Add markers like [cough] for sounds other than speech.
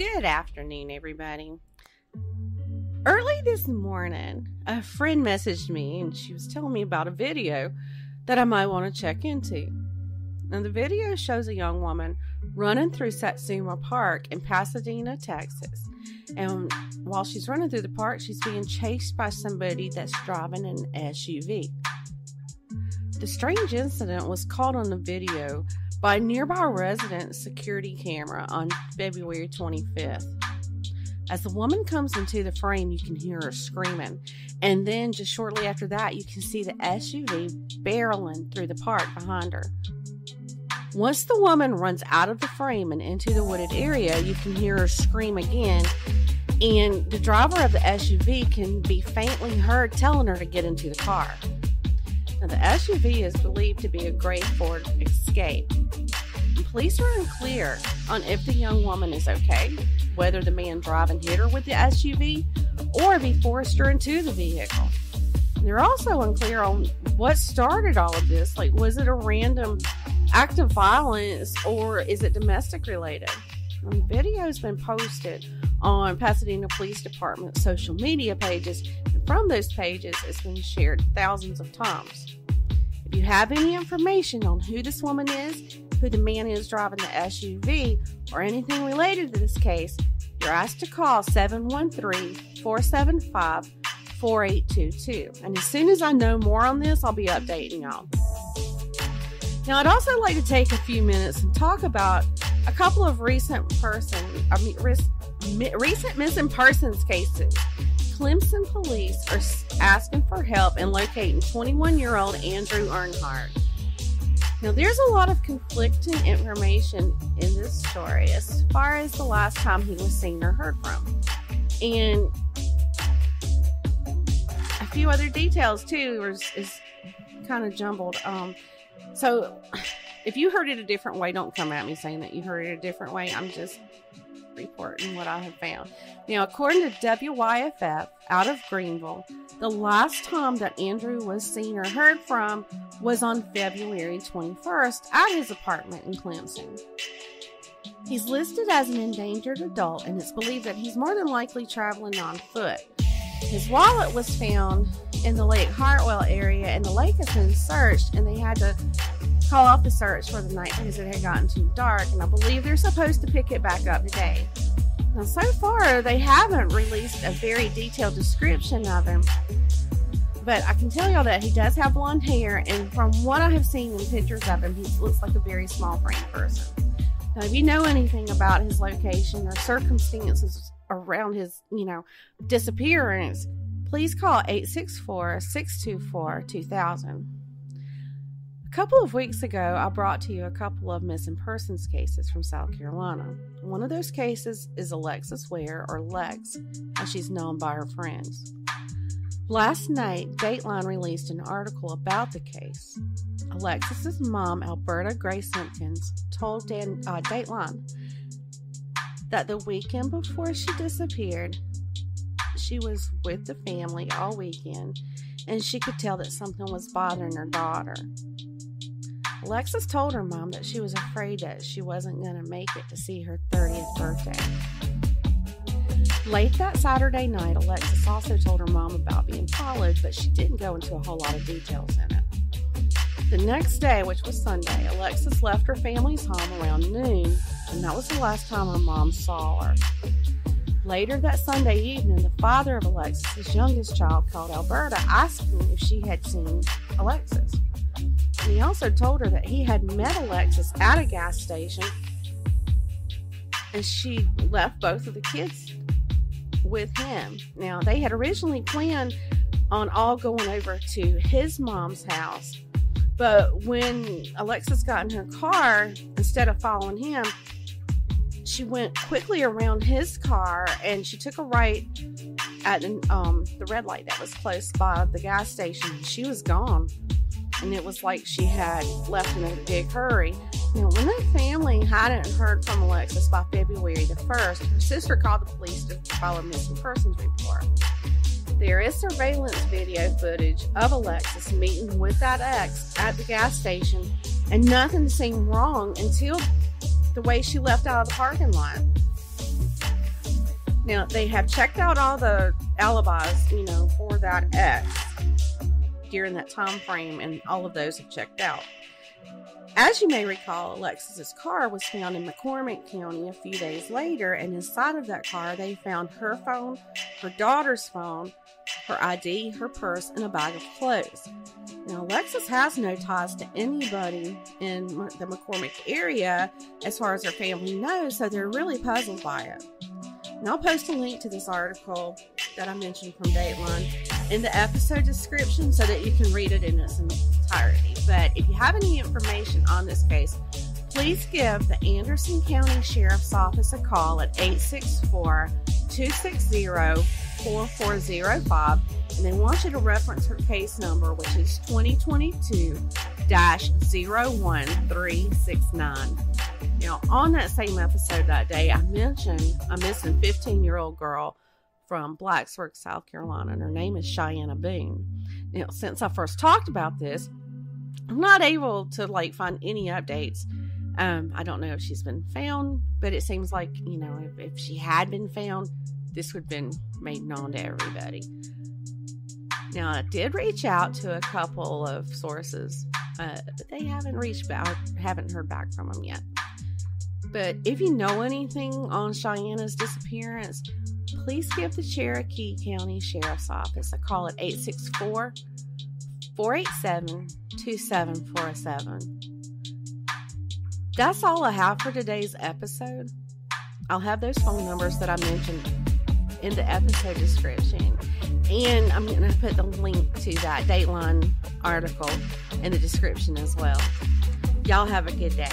Good afternoon, everybody. Early this morning, a friend messaged me and she was telling me about a video that I might want to check into. And the video shows a young woman running through Satsuma Park in Pasadena, Texas. And while she's running through the park, she's being chased by somebody that's driving an SUV. The strange incident was caught on the video by nearby resident security camera on February 25th. As the woman comes into the frame, you can hear her screaming. And then, just shortly after that, you can see the SUV barreling through the park behind her. Once the woman runs out of the frame and into the wooded area, you can hear her scream again. And the driver of the SUV can be faintly heard telling her to get into the car. Now, the SUV is believed to be a gray Ford Escape. Police are unclear on if the young woman is okay, whether the man driving hit her with the SUV or if he forced her into the vehicle. They're also unclear on what started all of this. Like, was it a random act of violence or is it domestic related? Um, the video has been posted on Pasadena Police Department social media pages, and from those pages, it's been shared thousands of times. If you have any information on who this woman is, who the man is driving the SUV, or anything related to this case, you're asked to call 713 475 4822. And as soon as I know more on this, I'll be updating y'all. Now, I'd also like to take a few minutes and talk about a couple of recent person, I mean, recent missing persons cases. Clemson police are asking for help in locating 21 year old Andruw Earnhardt. Now, there's a lot of conflicting information in this story as far as the last time he was seen or heard from. And a few other details, too, is, is kind of jumbled. Um, so, [sighs] if you heard it a different way, don't come at me saying that you heard it a different way. I'm just reporting what I have found. Now, according to WYFF out of Greenville, the last time that Andruw was seen or heard from was on February 21st at his apartment in Clemson. He's listed as an endangered adult, and it's believed that he's more than likely traveling on foot. His wallet was found in the Lake Hartwell area, and the lake has been searched, and they had to call off the search for the night because it had gotten too dark, and I believe they're supposed to pick it back up today. Now, so far, they haven't released a very detailed description of him, but I can tell y'all that he does have blonde hair, and from what I have seen in pictures of him, he looks like a very small frame person. Now, if you know anything about his location or circumstances around his, you know, disappearance, please call 864 624 2000. A couple of weeks ago, I brought to you a couple of missing persons cases from South Carolina. One of those cases is Alexis Ware, or Lex, as she's known by her friends. Last night, Dateline released an article about the case. Alexis's mom, Alberta Gray Simpkins, told Dan, uh, Dateline that the weekend before she disappeared, she was with the family all weekend and she could tell that something was bothering her daughter. Alexis told her mom that she was afraid that she wasn't going to make it to see her 30th birthday. Late that Saturday night, Alexis also told her mom about being followed, but she didn't go into a whole lot of details in it. The next day, which was Sunday, Alexis left her family's home around noon, and that was the last time her mom saw her. Later that Sunday evening, the father of Alexis's youngest child called Alberta asking if she had seen Alexis. And he also told her that he had met Alexis at a gas station and she left both of the kids with him. Now, they had originally planned on all going over to his mom's house, but when Alexis got in her car, instead of following him, she went quickly around his car and she took a right at um, the red light that was close by the gas station. She was gone and it was like she had left in a big hurry. Now, when the family hadn't heard from Alexis by February the 1st, her sister called the police to file a missing persons report. There is surveillance video footage of Alexis meeting with that ex at the gas station, and nothing seemed wrong until the way she left out of the parking lot. Now, they have checked out all the alibis, you know, for that ex during that time frame, and all of those have checked out. As you may recall, Alexis's car was found in McCormick County a few days later, and inside of that car, they found her phone, her daughter's phone, her ID, her purse, and a bag of clothes. Now, Alexis has no ties to anybody in the McCormick area as far as her family knows, so they're really puzzled by it. And I'll post a link to this article that I mentioned from Dateline in the episode description so that you can read it in its entirety. But if you have any information on this case, please give the Anderson County Sheriff's Office a call at 864 260 4405 and they want you to reference her case number, which is 2022 01369. Now, on that same episode that day, I mentioned a missing 15 year old girl from Blacksburg, South Carolina, and her name is Shyanna Boone. Now, since I first talked about this, I'm not able to like find any updates. Um, I don't know if she's been found, but it seems like you know if, if she had been found, this would have been made known to everybody. Now, I did reach out to a couple of sources, uh, but they haven't reached back, haven't heard back from them yet. But if you know anything on Shyanna's disappearance, please give the Cherokee County Sheriff's Office a call at 864 487 2747. That's all I have for today's episode. I'll have those phone numbers that I mentioned in the episode description. And I'm going to put the link to that Dateline article in the description as well. Y'all have a good day.